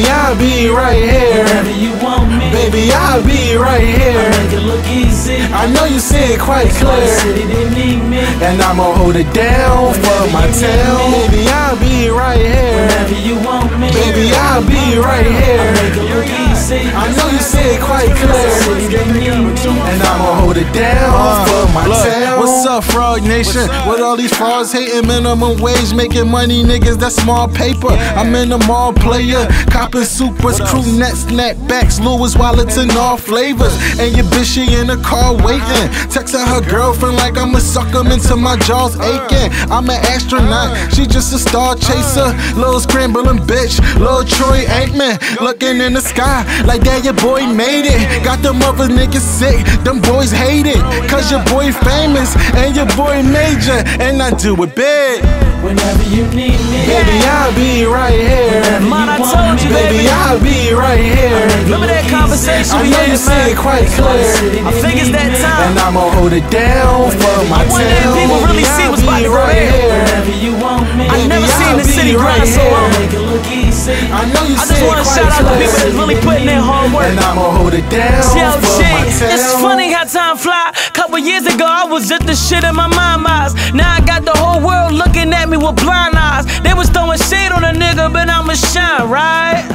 Baby, I'll be right here. whenever you want me, Baby, I'll be right I here. make it look easy. I know you see it quite The clear. city they need me. And I'ma hold it down for my town. Baby, I'll be right here. Whenever you want me, Baby, I'll be right I here. make it look easy. I know you see it quite The clear. city they need me. And I'ma hold it down uh, for my Look, town. Up, Frog Nation? With all these frauds hating minimum wage, making money, niggas, that's small paper. I'm in the mall player, copping supers, crew net, snapbacks, Louis wallets, and all flavors. And your bitch, she in the car waiting. Texting her girlfriend like I'ma suck him into my jaws aching. I'm an astronaut, she just a star chaser. Little scrambling bitch, little Troy Aikman. Looking in the sky like that, your boy made it. Got them other niggas sick, them boys hate it. Cause your boy famous and your boy major. And I do it big. Whenever you need me, Baby, I'll be right here. Man, I told you, Baby, baby. I'll be right here. Remember that conversation I we know you had, see it man? quite clear. I think it's that time. And I'ma hold it down for my One day town. people really see I'll what's about be to go right down. here. whenever you want me, I never Baby, seen I'll the city be grind right so here. long. make it look easy. I know you I just it wanna quite shout out to people that's really putting in hard work. And I'ma hold it down Yo, for G, my town. it's funny how time fly. Couple years ago, I was just the shit in my mind eyes. Now I got the whole world looking at me with blind eyes. They was throwing shade on a nigga, but I'ma shine, right?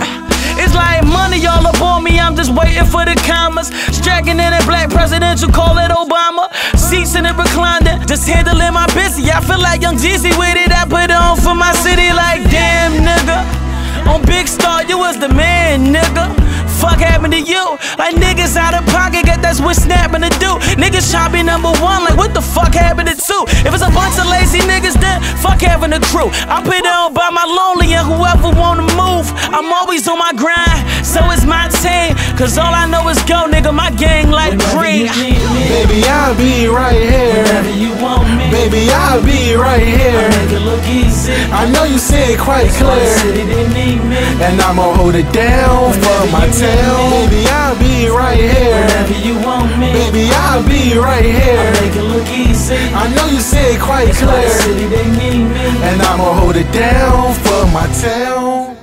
It's like money all up on me, I'm just waiting for the commas. Striking in a black presidential, call it Obama. Seats in the recliner, just handling my busy. I feel like Young Jeezy with it, I put it on for my city, like damn you? Like niggas out of pocket, got that's what snapping to do. Niggas be number one, like what the fuck happened to two? If it's a bunch of lazy niggas, then fuck having a crew. I put on by my lonely and whoever wanna move. I'm always on my grind, so it's my team. Cause all I know is go, nigga, my gang like green. Baby, I'll be right here. whenever you want me, Baby, I'll be right here. make it look easy. I know you see it quite clear. city they need me, And I'ma hold it down for my town. Be right here. make it look easy. I know you see it quite The clear. city they need me. And I'ma hold it down for my town.